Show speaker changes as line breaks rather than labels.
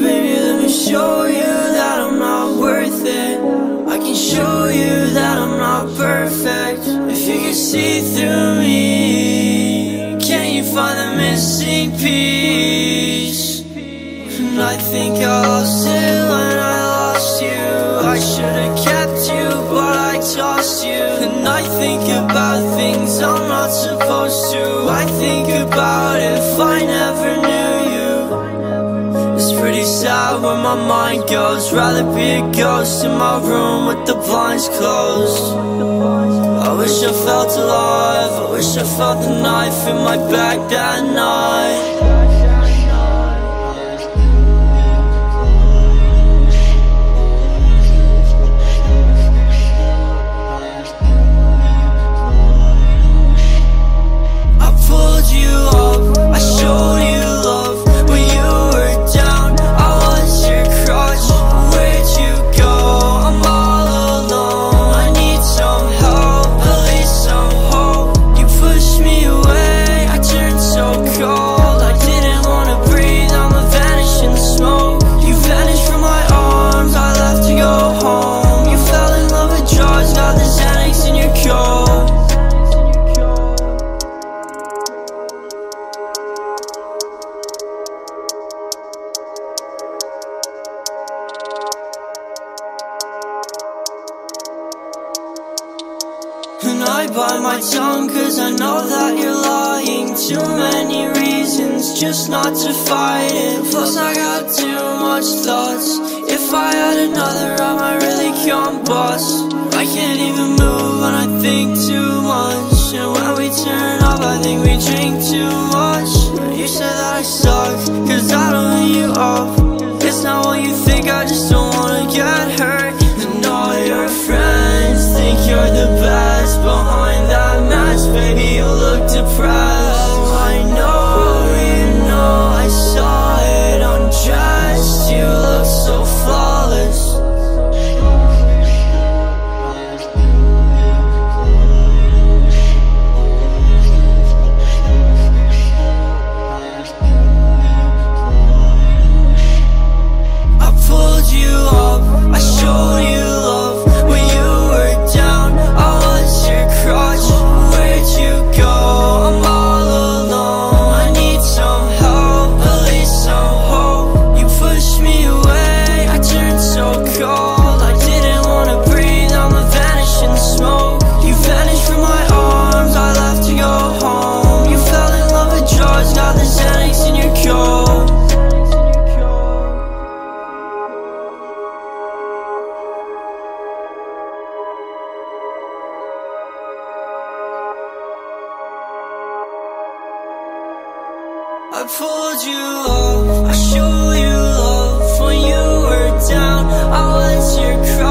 Baby, let me show you that I'm not worth it. I can show you that I'm not perfect. If you can see through me, can you find the missing piece? And I think I lost think about things I'm not supposed to. I think about if I never knew you. It's pretty sad where my mind goes Rather be a ghost in my room with the blinds closed I wish I felt alive I wish I felt the knife in my back that night I bite my tongue cause I know that you're lying. Too many reasons just not to fight it. Plus I got too much thoughts. If I had another I might really combust I can't even move when I think too much. And when we turn up I think we drink too much. You said that I suck I pulled you off, I showed you love When you were down, I was your cry